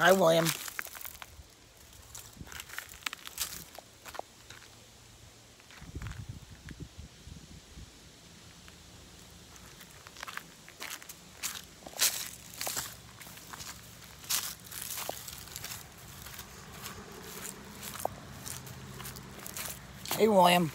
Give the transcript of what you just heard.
Hi, William. Hey, William.